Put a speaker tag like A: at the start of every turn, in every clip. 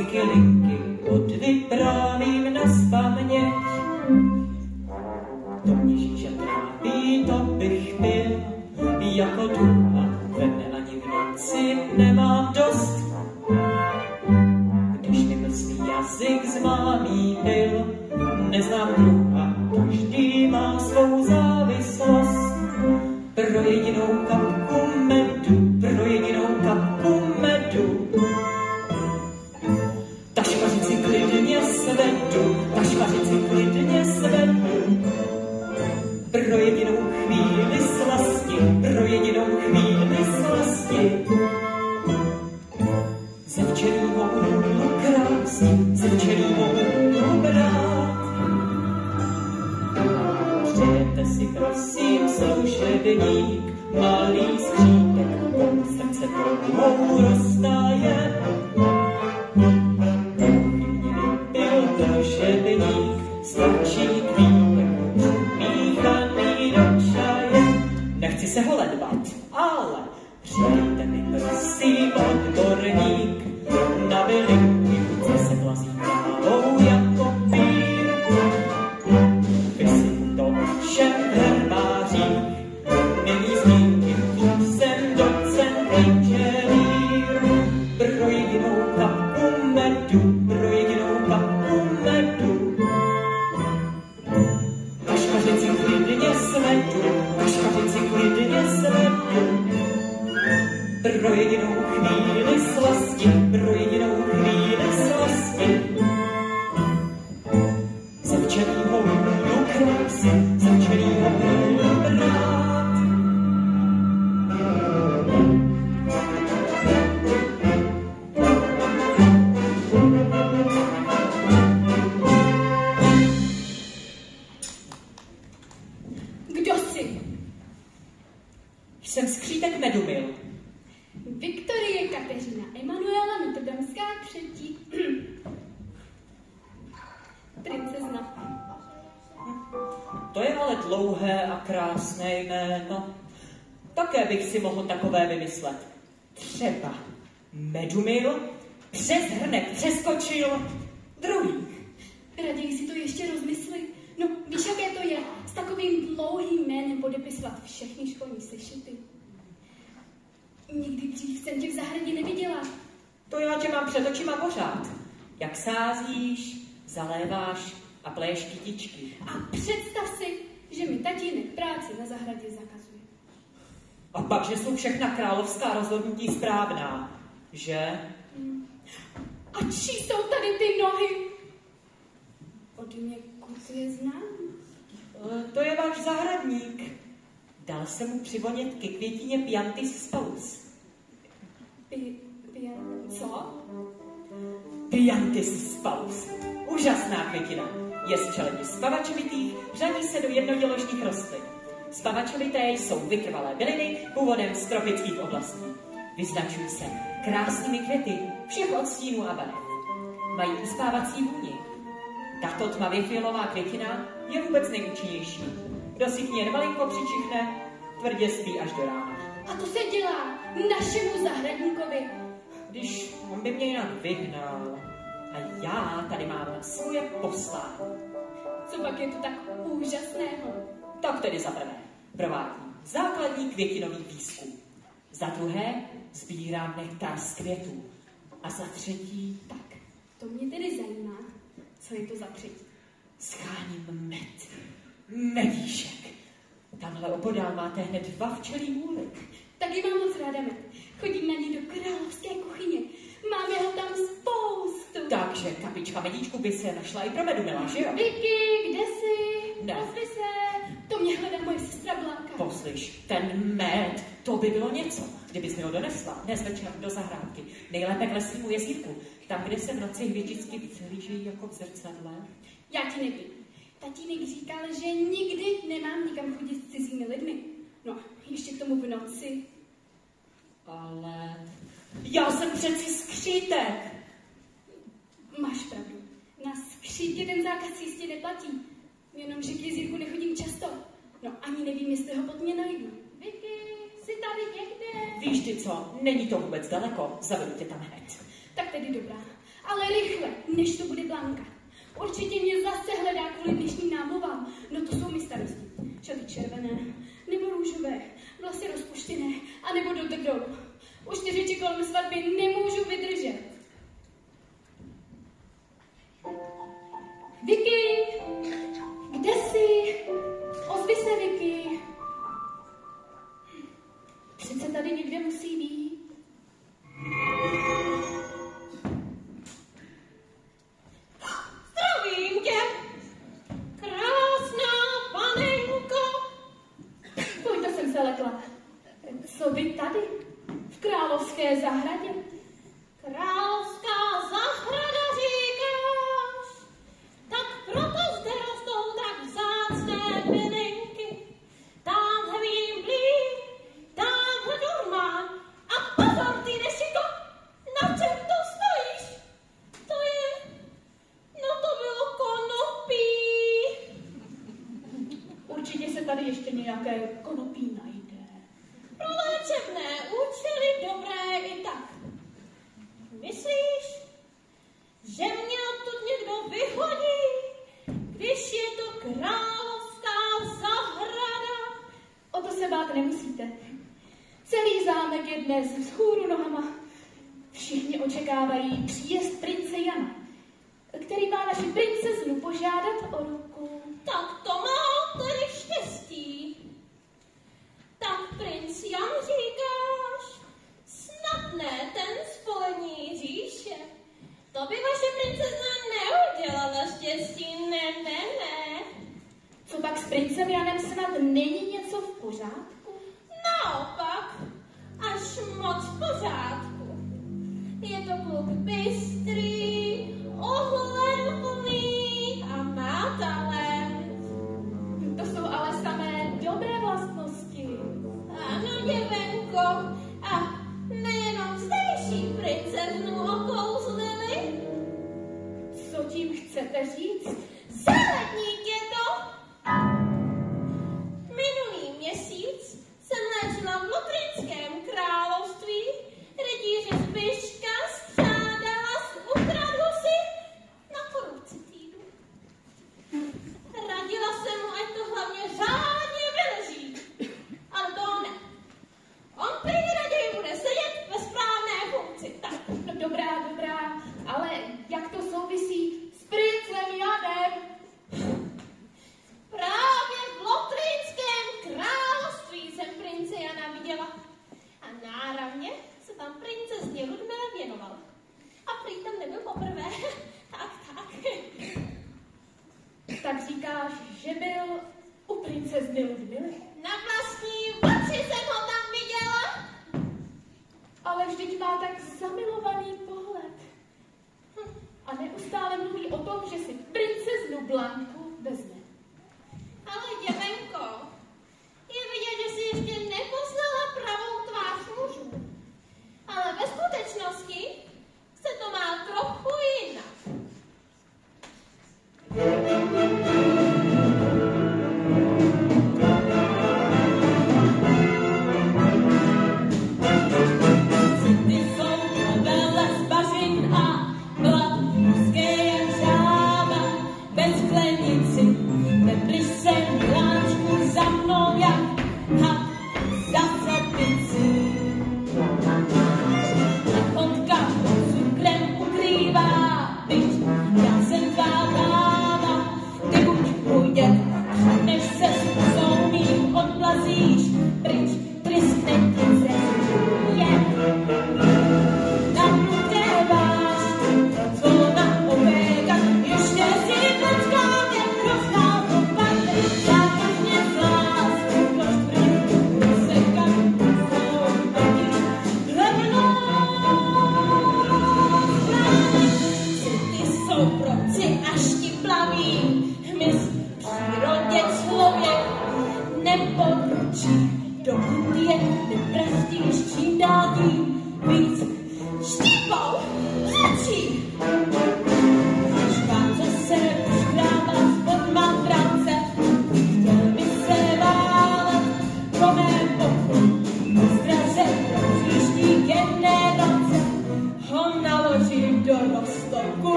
A: Tinky-linky, what did it brought? Pro jedinou chvíli slasti, pro jedinou chvíli slasti. Rozhodnutí správná. Že?
B: A čí jsou tady ty nohy? Od někud je znám.
A: E, To je váš zahradník. Dal jsem mu přivonět ke květině Piantis spalus.
B: Pi, pi, co?
A: Piantis spalus. Úžasná květina. Je z čeledi spavačovitých, řadí se do jednoděložných rostlin. Spavačovité jsou vytrvalé byliny původem z tropických oblastí. Vyznačují se krásnými květy všech odstínů a barev. Mají uspávací vůni. Tato tmavě fialová květina je vůbec nejúčinnější. Kdo si k ní jen malinko přičichne, tvrdě spí až do rána.
B: A to se dělá našemu zahradníkovi.
A: Když on by mě jinak vyhnal. A já tady mám svoje poslání.
B: Co pak je to tak úžasného?
A: Tak tedy za prvé provádím základní květinový výzkum. Za druhé sbírám nektar z květů. A za třetí
B: Tak, to mě tedy zajímá. Co je to za třetí?
A: scháním med. Medíšek. Tamhle opodál máte hned dva včelí můly.
B: Taky mám moc ráda med. Chodím na ní do královské kuchyně. Máme ho tam spoustu.
A: Takže kapička medíčku by se našla i pro Medumila, že jo?
B: Vicky, kde jsi?
A: Ne.
B: Ozvi se mě hledá moje sestra Blanka.
A: Poslyš, ten med, to by bylo něco, kdybys mi ho donesla dnes večer do zahrádky, nejlépe k lesnímu jezírku, tam, kde se v noci hvědicky vzhlížejí jako v zrcadle.
B: Já ti nevím. Tatínek říkal, že nikdy nemám nikam chodit s cizími lidmi. No, ještě k tomu v noci.
A: Ale já jsem přeci skřítek.
B: Máš pravdu. Na skřítě ten zákaz jistě neplatí. Jenomže k jezírku nechodím často. No ani nevím, jestli ho pod mě najdu. Vicky, jsi tady někde?
A: Víš ty co, není to vůbec daleko, zavedu tě tam hned.
B: Tak tedy dobrá, ale rychle, než to bude Blanka. Určitě mě zase hledá kvůli dnešním námovám. No to jsou mi starosti. Čaty červené, nebo růžové, vlasy rozpuštěné, anebo do drdou. Už čtyři kolem svatby nemůžu princem Janem snad není něco v pořádku?
C: Naopak, až moc pořád.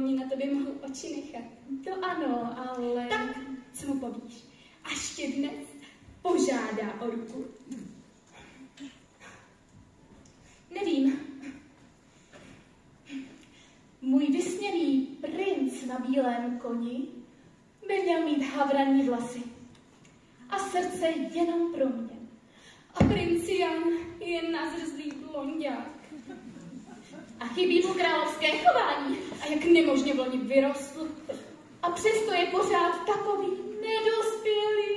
C: oni na
D: tebe mohou oči nechat. To ano, ale... Tak, co mu povíš? Až tě dnes požádá o ruku. Nevím. Můj vysněný princ na bílém koni by měl mít havraní vlasy a srdce jenom pro mě. A princián je nazrzlý blondiák. A chybí mu královské chování a jak nemožně v loni vyrostl. A přesto je pořád takový nedospělý.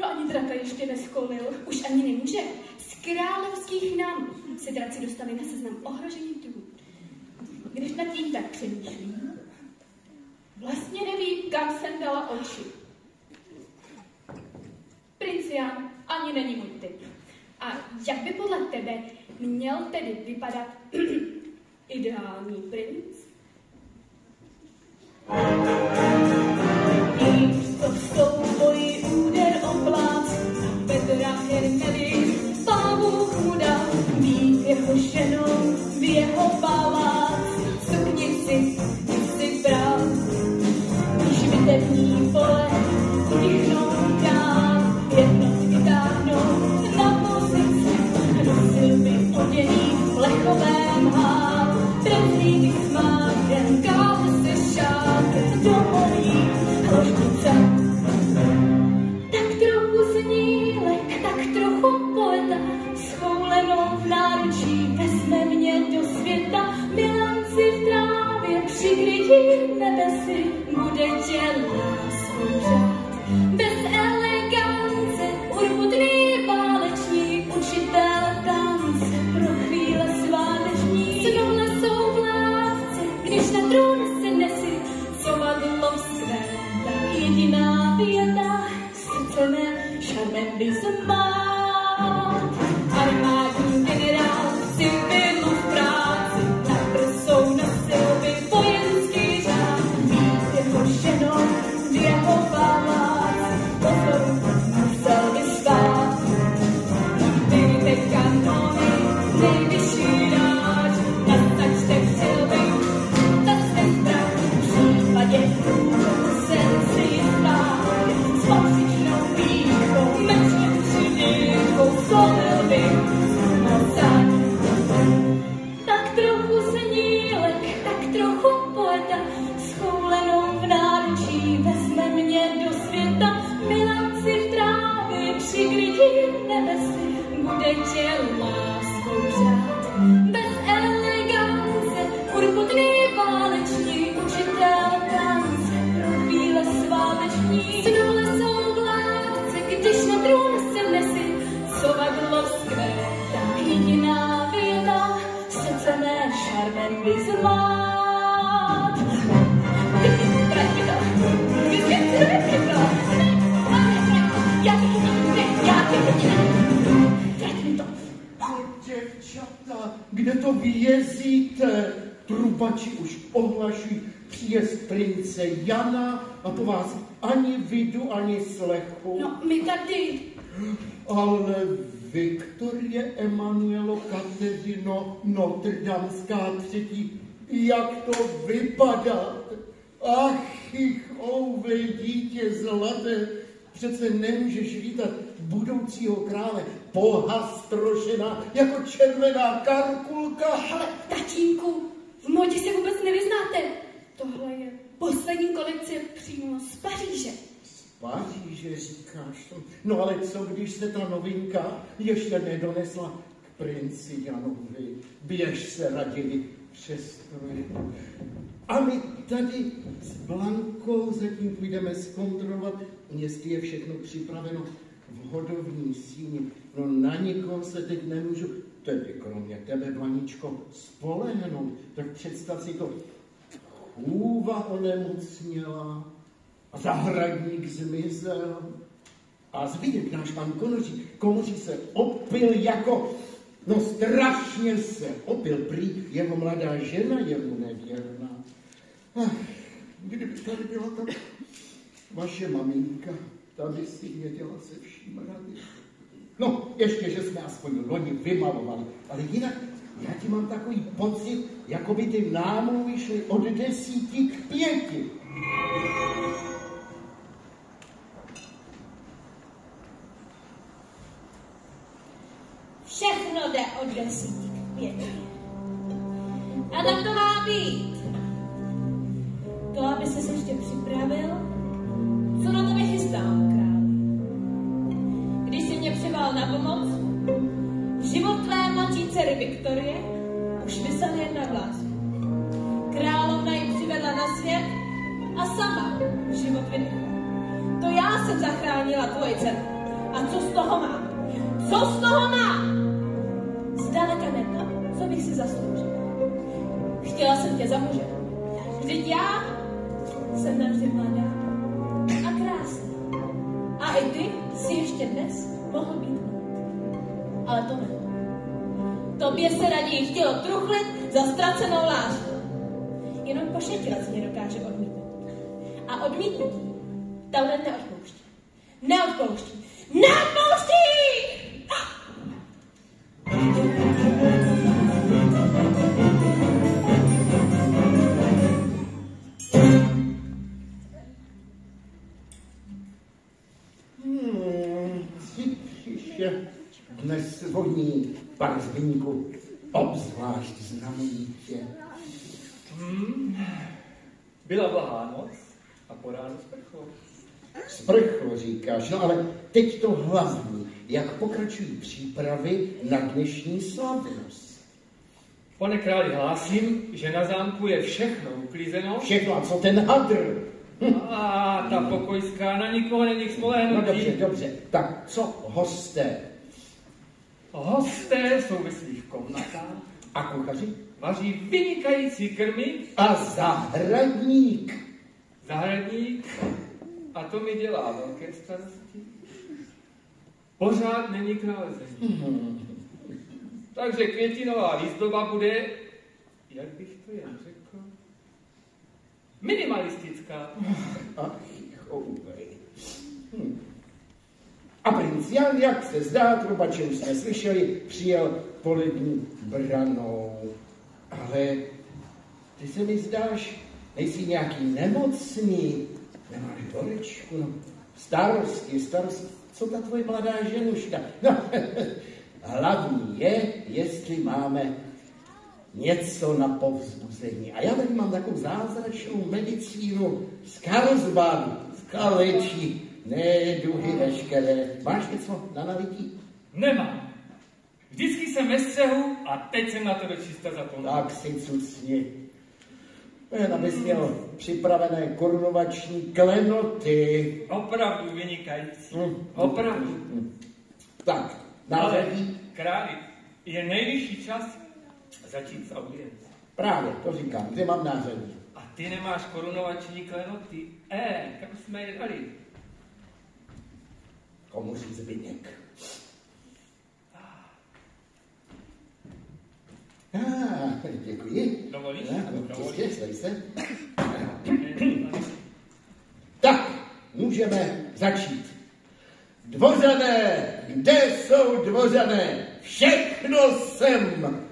D: No ani draka ještě neskolil, už ani nemůže. Z královských nám se draci dostali na seznam ohrožení druhů. Když nad tím tak přemýšlím, vlastně nevím, kam jsem dala oči. Princián ani není můj typ. A jak by podle tebe Měl tedy vypadat ideální princ?
B: Oh, oh, oh. vězíte, trubači už ohlašují příjezd prince Jana a po vás ani vidu, ani slechu.
D: No, my tady.
B: Ale Viktorie Emanuelo Kateřino Notre-Damská třetí, jak to vypadá? Ach, ich, ouvej, dítě zlaté, přece nemůžeš vítat budoucího krále, pohastrošená jako červená karkulka.
D: Ale tatínku, v modě se vůbec nevyznáte. Tohle je poslední kolekce přímo z Paříže.
E: Z Paříže říkáš to. No ale co, když se ta novinka ještě nedonesla k princi Janovi? Běž se raději přes A my tady s Blankou zatím půjdeme zkontrolovat, jestli je všechno připraveno hodovní síni. No na nikoho se teď nemůžu, tedy kromě tebe, Blaničko, spolehnout. Tak představ si to, chůva onemocněla, a zahradník zmizel. A zvídek náš pan Konoří, Konoří se opil jako, no strašně se opil, prý jeho mladá žena je mu nevěrná. Ach, kdyby tady byla ta vaše maminka, ta by si věděla se vším rady. No, ještě, že jsme aspoň loni vymalovali, ale jinak já ti mám takový pocit, jako by ty námluvy šly od desíti k pěti.
C: Všechno jde od desíti k pěti. A tak to má být. To, aby se ještě připravil, přival na pomoc, život tvé mladší dcery Viktorie už vysel jen na vlas. Královna ji přivedla na svět a sama život vydechla. To já jsem zachránila tvoji dceru. A co z toho mám? Co z toho mám? Tobě se raději chtělo truchlit za ztracenou lásku. Jenom pošetilac mě dokáže odmítnout. A odmítnutí talent neodpouští. Neodpouští. Neodpouští!
E: Hmm, Cipřiše dnes voní parzbníku obzvlášť znamenitě.
F: Hmm. Byla blahá noc a po ránu sprchlo.
E: Sprchlo říkáš, no ale teď to hlavní, jak pokračují přípravy na dnešní slavnost.
F: Pane králi, hlásím, že na zámku je všechno uklízeno
E: Všechno, a co ten hadr?
F: a ta pokojská na nikoho není k
E: No
F: spolehnutí.
E: dobře, dobře, tak co hosté
F: Hosté jsou ve svých komnatách,
E: a kuchaři?
F: vaří vynikající krmy,
E: A zahradník.
F: zahradník, a to mi dělá velké starosti. Pořád není k nalezení. Takže květinová výzdoba bude, jak bych to jen řekl, minimalistická.
E: Ach, chouvej. Hm. A princ Jan, jak se zdá, trubače už jsme slyšeli, přijel polední branou. Ale ty se mi zdáš, nejsi nějaký nemocný, nemáš horečku, no. Starosti, starosti, co ta tvoje mladá ženuška? No, hlavní je, jestli máme něco na povzbuzení. A já tady mám takovou zázračnou medicínu z Karlsbadu, z kalečí, neduhy veškeré. Máš něco na nalití?
F: Nemám. Vždycky jsem ve střehu a teď jsem na to dočista zapomněl.
E: Tak si cucni. Jen abys měl připravené korunovační klenoty.
F: Opravdu vynikající.
E: Hm.
F: Opravdu.
E: Tak,
F: Ale,
E: nářadí.
F: králi, je nejvyšší čas začít s audiencí.
E: Právě, to říkám, kde mám nářadí.
F: A ty nemáš korunovační klenoty. Eh, kam jsme je dali?
E: Komu si zbyněk? Ah, děkuji.
F: Dovolíš?
E: Slej se. Tak, můžeme začít. Dvořané, kde jsou dvořané? Všechno sem!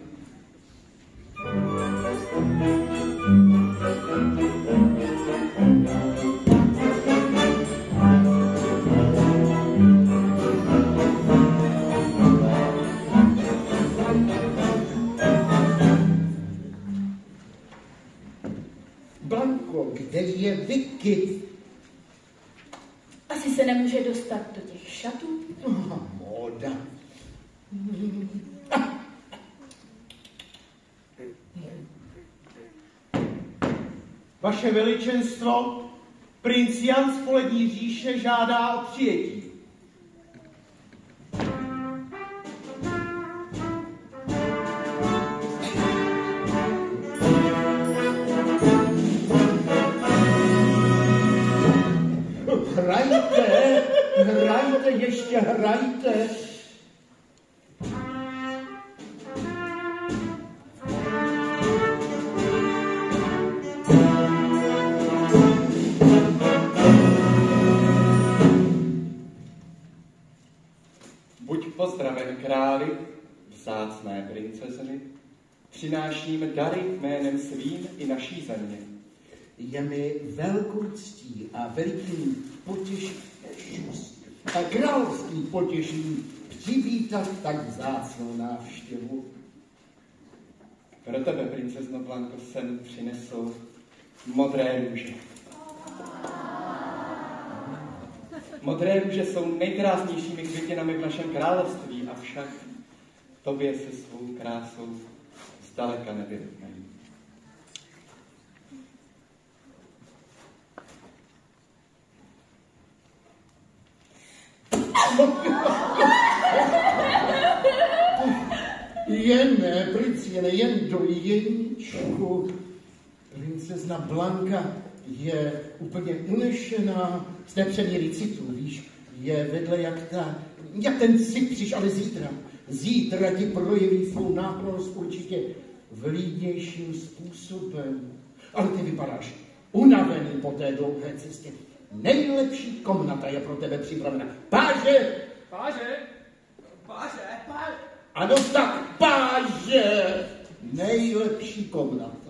G: Vaše veličenstvo, princ Jan z Polední říše žádá o přijetí.
E: Hrajte, hrajte, ještě hrajte.
H: Králi, vzácné princezny, přináším dary jménem svým i naší země.
E: Je mi velkou ctí a velikým potěšením a královským potěšením přivítat tak vzácnou návštěvu.
H: Pro tebe, princezno Blanko, jsem přinesl modré růže. Modré růže jsou nejkrásnějšími květinami v našem království, avšak tobě se svou krásou zdaleka nevyrovnají.
E: Jen, princine, jen do jeníčku. Princezna Blanka je úplně unešená z té přemíry citu, víš, je vedle jak, ta, jak ten cypřiš, ale zítra. Zítra ti projeví svou náklonost určitě vlídnějším způsobem. Ale ty vypadáš unavený po té dlouhé cestě. Nejlepší komnata je pro tebe připravena. Páže!
F: Páže! Páže! Páže!
E: Ano tak, páže! Nejlepší komnata.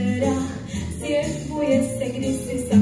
B: será? Si es muy ese gris y se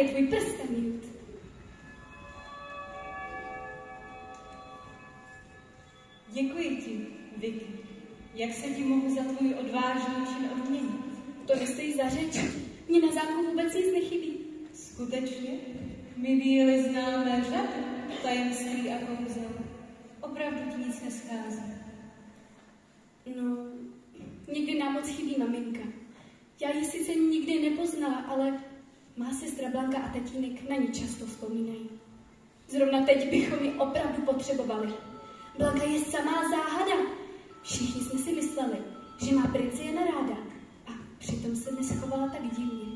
B: je tvůj prsten, Jud.
I: Děkuji ti, Vicky. Jak se ti mohu za tvůj odvážný čin odměnit?
B: To nestojí za řeč. Mně na zámku vůbec nic nechybí.
I: Skutečně? My bíli známe řadu tajemství a kouzel. Opravdu ti nic neschází.
B: No, někdy nám moc chybí maminka. Já ji sice nikdy nepoznala, ale má sestra Blanka a tatínek na ní často vzpomínají. Zrovna teď bychom ji opravdu potřebovali. Blanka je samá záhada. Všichni jsme si mysleli, že má princi Jana ráda a přitom se dnes chovala tak divně.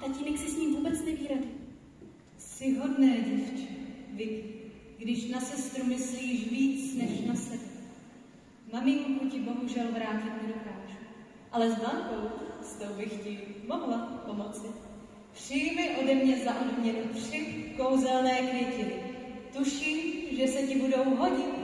B: Tatínek si s ní vůbec neví rady.
I: Jsi hodné děvče, Vicky, když na sestru myslíš víc než na sebe. Maminku ti bohužel vrátit nedokážu, ale s Blankou s tou bych ti mohla pomoci. Přijmi ode mě za odměnu tři kouzelné květiny. Tuším, že se ti budou hodit.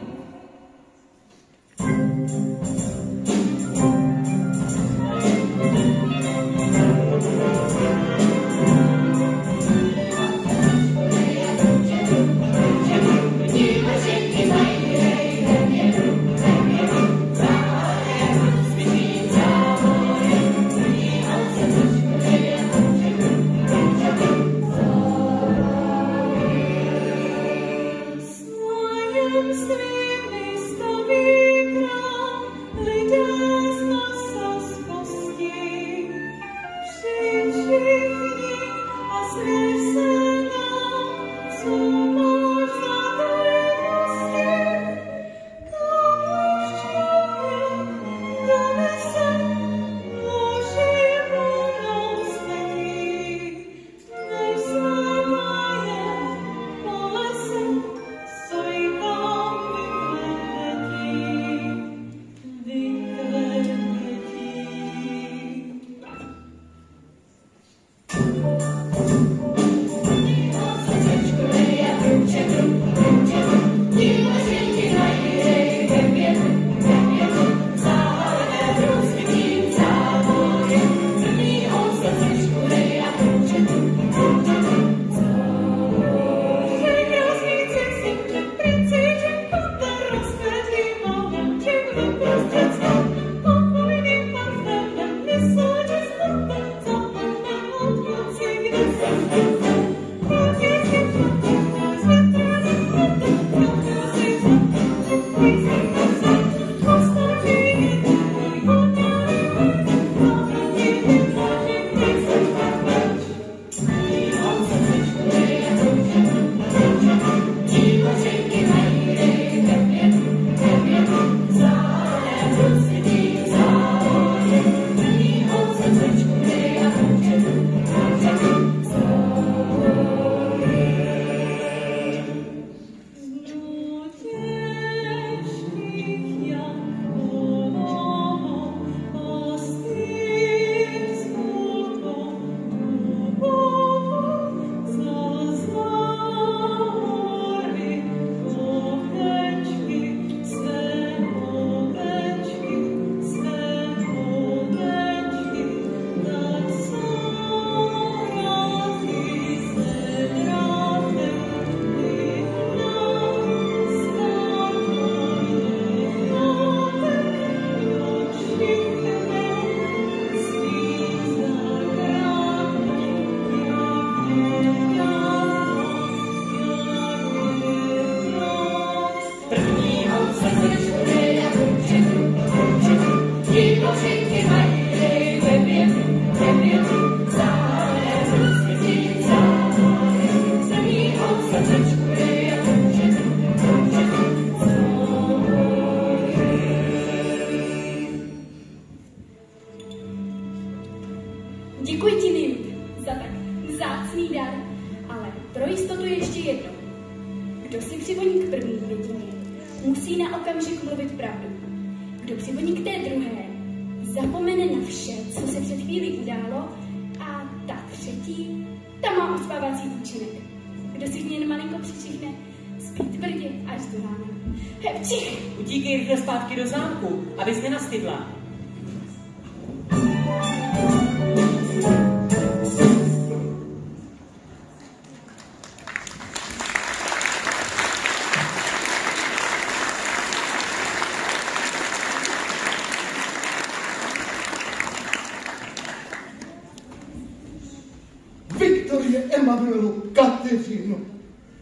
E: Emanuelu Kateřino,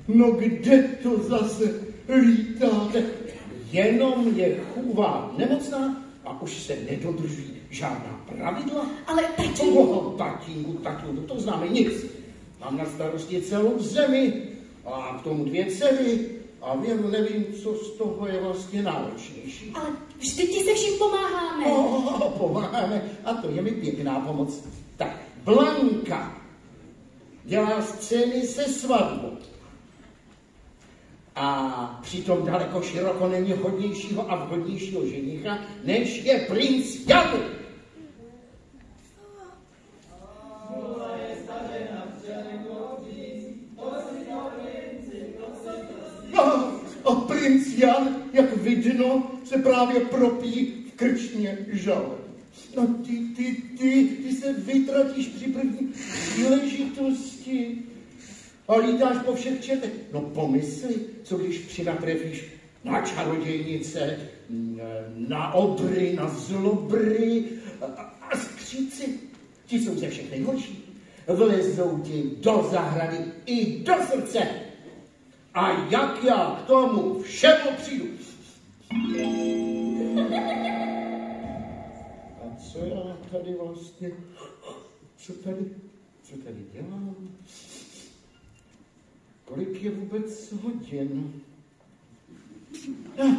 E: no kde to zase lítáte? Jenom je chůvá nemocná a už se nedodrží žádná pravidla.
B: Ale tatínku,
E: Oh, tatínku, tatínku, to známe nic. Mám na starosti celou zemi a k tomu dvě dcery a věru nevím, co z toho je vlastně náročnější.
B: ale vždyť ti se vším pomáháme.
E: Oh, pomáháme a to je mi pěkná pomoc. Tak, Blanka dělá scény se svatbou. A přitom daleko široko není hodnějšího a vhodnějšího ženicha, než je princ Jan. A, a princ Jan, jak vidno, se právě propí v krčně žale. No ty, ty, ty, ty se vytratíš při první příležitosti a lítáš po všech četech. No pomysli, co když přinatrefíš na čarodějnice, na obry, na zlobry a, a skříci. Ti jsou ze všech nejhorší. Vlezou ti do zahrady i do srdce. A jak já k tomu všemu přijdu? Co já tady vlastně, co tady, co tady dělám? Kolik je vůbec hodin? Ah,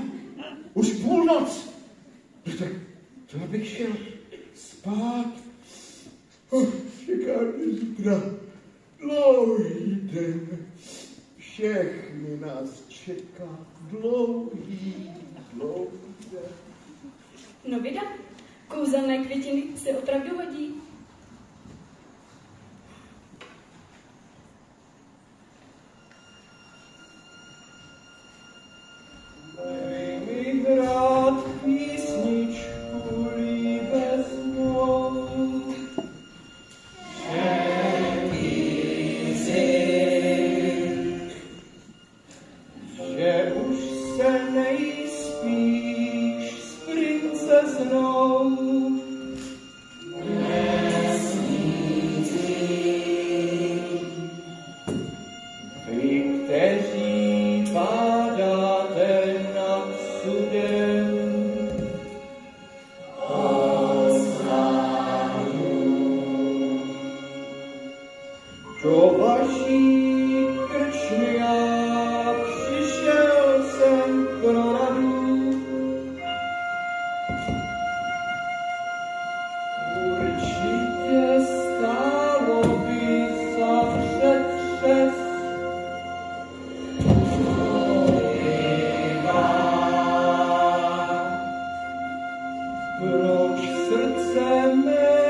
E: už půlnoc. No tak to bych šel spát. Oh, čeká mě zítra dlouhý den. Všechny nás čeká dlouhý, dlouhý den.
B: No vida, kouzelné květiny se opravdu hodí.
H: Proč srdce mé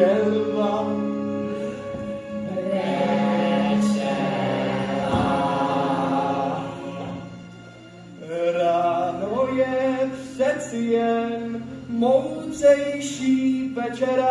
H: želva Ráno je moudřejší večera.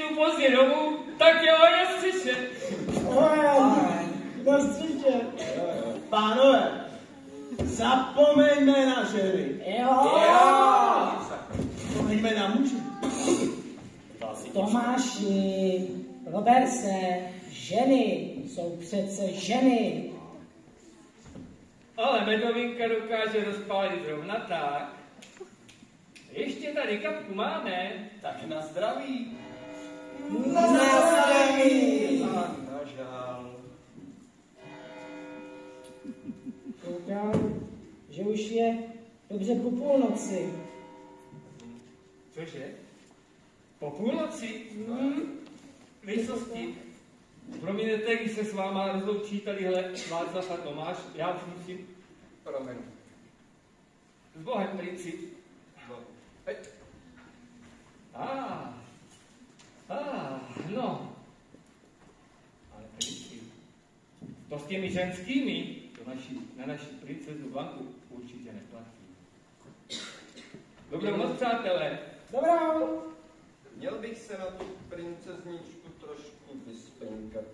F: Přijdu pozdě domů, tak jo, je slyšet.
G: na střiče. Pánové, zapomeňme na ženy.
A: Jo,
G: Zapomeňme na muže.
A: Tomáši, Roberce, ženy jsou přece ženy.
F: Ale medovinka dokáže rozpálit zrovna tak. Ještě tady kapku máme.
H: Tak na zdraví.
A: Koukám, že už je dobře po půlnoci.
F: Cože? Po půlnoci? Hmm. Vysosti. Promiňte, když se s váma rozloučí tadyhle Václav a Tomáš, já už musím.
H: Promiň.
F: S Bohem, princi.
H: Hej,
F: A, a, no. Ale princi, to s těmi ženskými, to naši, na naši princezu Blanku určitě neplatí. Dobrou noc, přátelé.
A: Dobrou.
H: Měl bych se na tu princezničku trošku vyspinkat.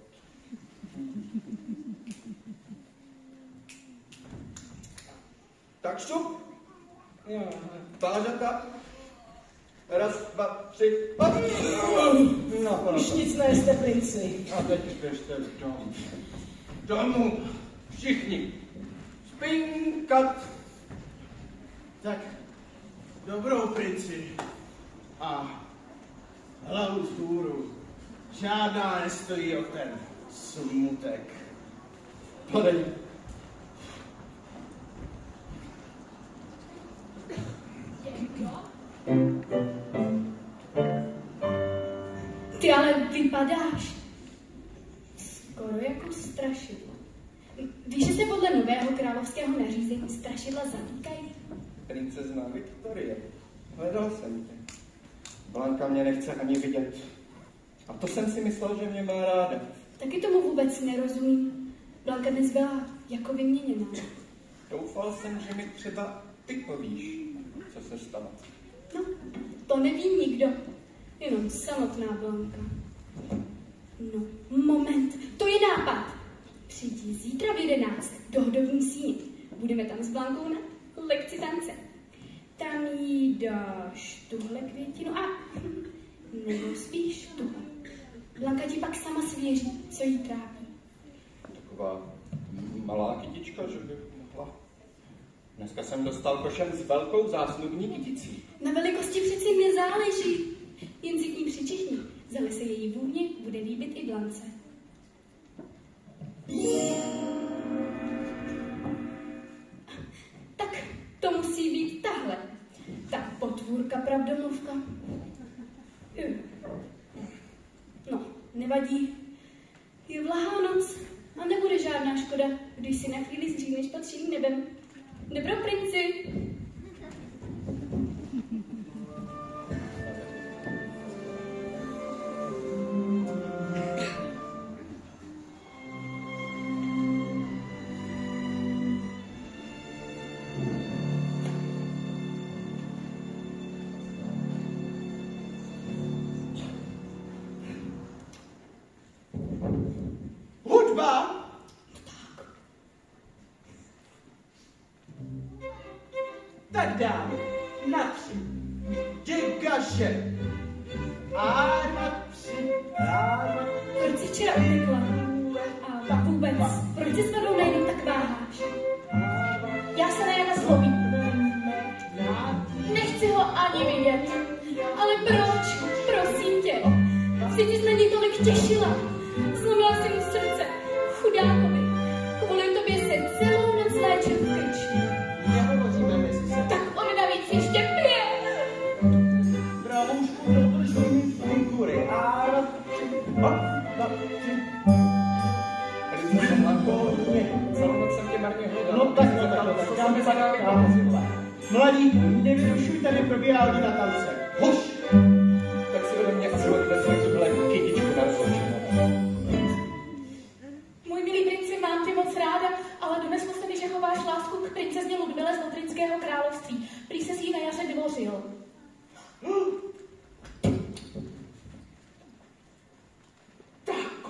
H: Tak šup, pážata. Raz, dva, tři, hop. No,
A: Už nic nejste, princi.
H: A teď běžte domů. Domů, všichni. Spinkat.
G: Tak, dobrou princi. A hlavu vzhůru. Žádná nestojí o ten smutek.
H: Podej. Viktorie. Hledal jsem tě. Blanka mě nechce ani vidět. A to jsem si myslel, že mě má ráda.
B: Taky tomu vůbec nerozumím. Blanka dnes byla jako vyměněná.
H: Doufal jsem, že mi třeba ty povíš, co se stalo.
B: No, to neví nikdo. Jenom samotná Blanka. No, moment, to je nápad. Přijdi zítra v jedenáct do hodovní síně. Budeme tam s Blankou na lekci tance. Tam jí dáš tuhle květinu a nebo spíš tuhle. Blanka ti pak sama svěří, co jí trápí.
H: Taková malá kytička, že bych mohla. Dneska jsem dostal košem s velkou zásnubní kyticí.
B: Na velikosti přeci nezáleží. Jen si k ní přičichni. Zali se její vůně bude líbit i Blance. To musí být tahle. Ta potvůrka pravdomluvka. Hm. No, nevadí. Je vlahá noc a nebude žádná škoda, když si na chvíli zdříneš patřím nebem. Dobrou princi!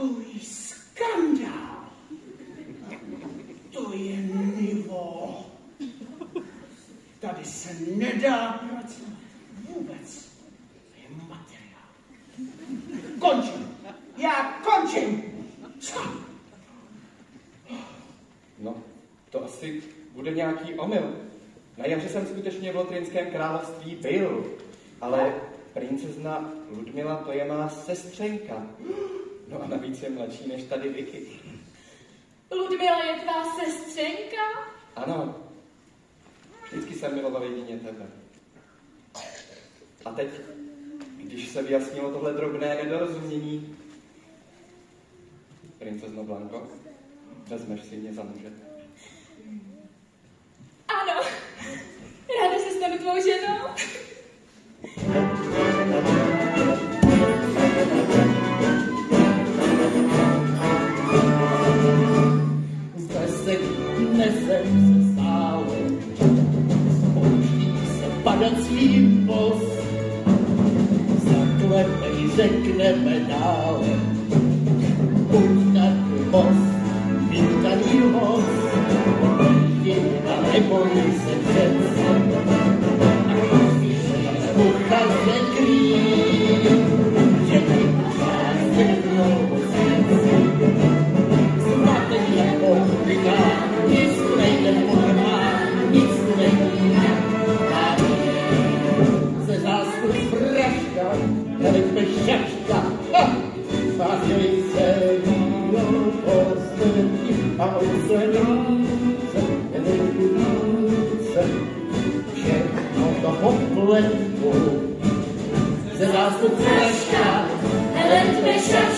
G: Takový skandál! To je nivo. Tady se nedá pracovat. Vůbec. To je materiál. Končím. Já končím. Co?
H: No, to asi bude nějaký omyl. Na jaře jsem skutečně v Lotrinském království byl, ale princezna Ludmila to je má sestřenka. No a navíc je mladší než tady Vicky.
B: Ludmila je tvá sestřenka?
H: Ano, vždycky jsem miloval jedině tebe. A teď, když se vyjasnilo tohle drobné nedorozumění, princezno Blanko, vezmeš si mě za muže.
B: Ano. Ráda se stanu tvou ženou.
E: Se nesem se stále, spouští se padací most. Zaklepej, řekneme dále, buď na most, vítaný host, jdi a nebojí se přece. A když se vražda, velikme šaška, ha! Vážili se víno poslední a více, více, všechno to popletu. Ze zástup vražda, velikme šaška,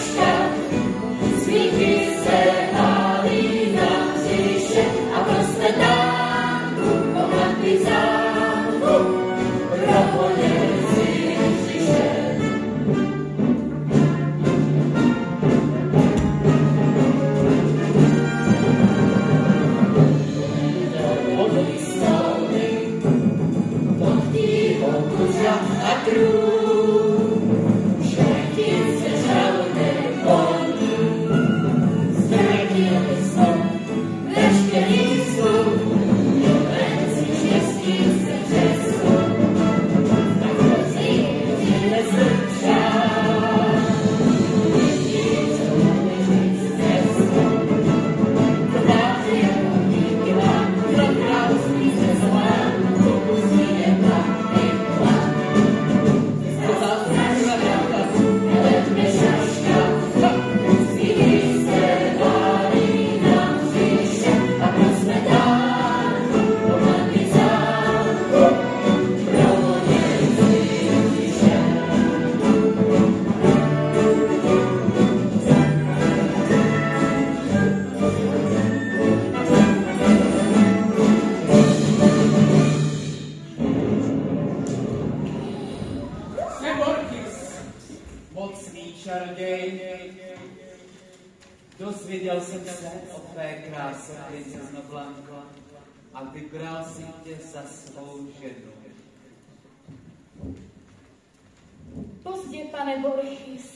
J: Dozvěděl jsem se o tvé kráse, princezno Blanko, a vybral si tě za svou ženu.
B: Pozdě, pane Borchis.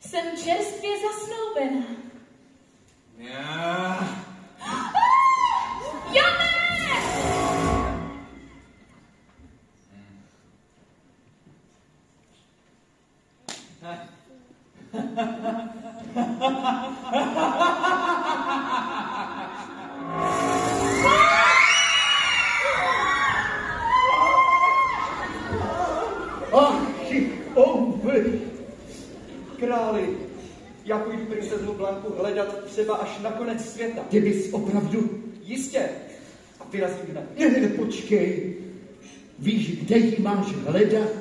B: Jsem čerstvě zasnoubena.
J: Já.
B: Jane!
E: Ach,
H: Králi, já půjdu princeznu Blanku hledat třeba až na konec světa.
E: Ty bys opravdu...
H: Jistě. A vyrazím hned.
E: Ne, ne, ne, počkej. Víš, kde ji máš hledat?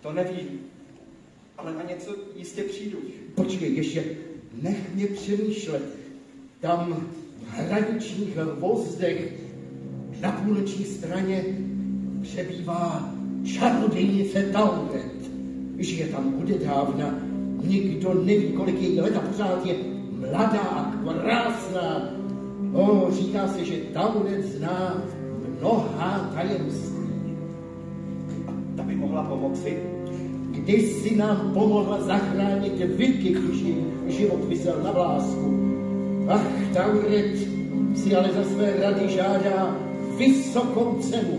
H: To nevím. Ale na něco jistě přijdu.
E: Počkej, ještě nech mě přemýšlet. Tam v hraničních vozdech na půlnoční straně přebývá čarodějnice Tauret. Žije tam odedávna, nikdo neví, kolik její let a pořád je mladá a krásná. O, říká se, že Tauret zná mnohá tajemství.
H: Ta by mohla pomoci.
E: Když si nám pomohla zachránit Vicky, když jí život vysel na vlásku. Ach, Tauret si ale za své rady žádá vysokou cenu.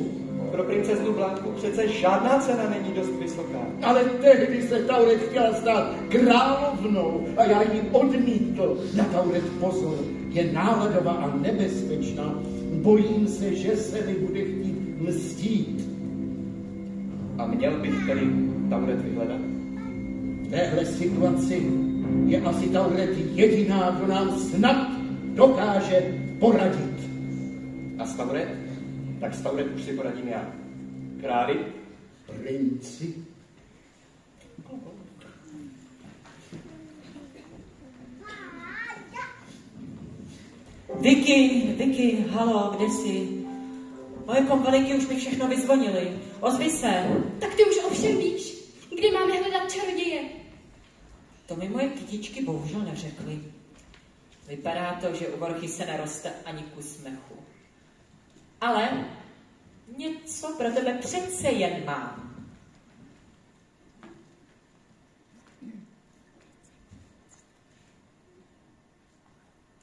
H: Pro princeznu Blanku přece žádná cena není dost vysoká.
E: Ale tehdy se Tauret chtěla stát královnou a já ji odmítl. Na Tauret pozor, je náladová a nebezpečná. Bojím se, že se mi bude chtít mstít.
H: A měl bych tedy Tauret vyhledat?
E: V téhle situaci je asi Tauret jediná, kdo nám snad dokáže poradit.
H: A s Tauret? Tak s Tauret už si poradím já. Králi?
E: Princi?
A: Vicky, Vicky, halo, kde jsi? Moje pomalinky už mi všechno vyzvonili. Ozvi se.
B: Tak ty už ovšem víš, kde máme hledat čaroděje.
A: To mi moje kytičky bohužel neřekly. Vypadá to, že u Borchy se neroste ani kus mechu. Ale něco pro tebe přece jen mám.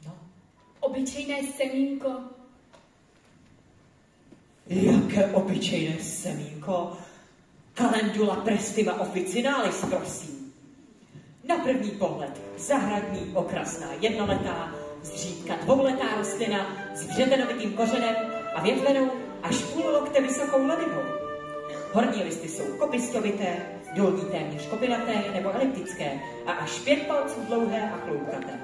A: No,
B: Obyčejné semínko.
A: jaké obyčejné semínko. Calendula prestiva officinalis, prosím. Na první pohled zahradní, okrasná, jednoletá, zřídka dvouletá rostlina s vřetenovitým kořenem a větvenou až půl lokte vysokou ledivou. Horní listy jsou kopistovité, dolní téměř kopinaté nebo eliptické a až pět palců dlouhé a chloukaté.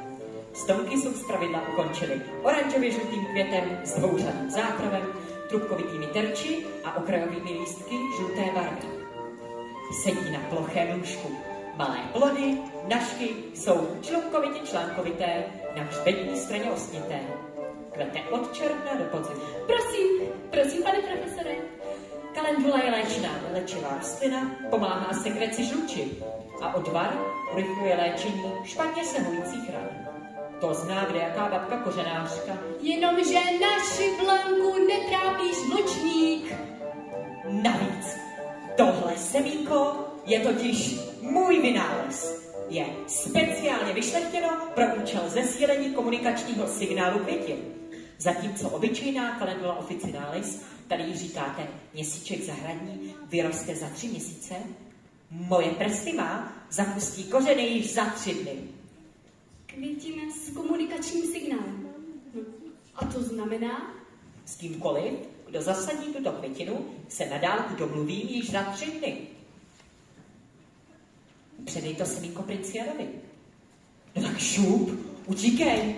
A: Stonky jsou zpravidla ukončeny oranžově žlutým květem s dvouřadým zákrovem, trubkovitými terči a okrajovými lístky žluté barvy. Sedí na plochém lůžku. Malé plody, nažky jsou člunkovitě článkovité, na hřbetní straně osnité. Kvete od června do podzimu.
B: Prosím, prosím, pane profesore.
A: Kalendula je léčná, léčivá rostlina, pomáhá sekreci žluči a odvar urychluje léčení špatně se hojících ran. To zná kde jaká babka kořenářka.
B: Jenomže naši Blanku netrápí žlučník.
A: Navíc, tohle semínko je totiž můj vynález. Je speciálně vyšlechtěno pro účel zesílení komunikačního signálu květin. Zatímco obyčejná kalendula officinalis, tady ji říkáte měsíček zahradní, vyroste za tři měsíce, moje prsty má zapustí kořeny již za tři dny.
B: Květina s komunikačním signálem. A to znamená,
A: S kýmkoliv, kdo zasadí tuto květinu, se na dálku domluví již za tři dny. Předej to semínko princi Janovi. No tak šup, utíkej.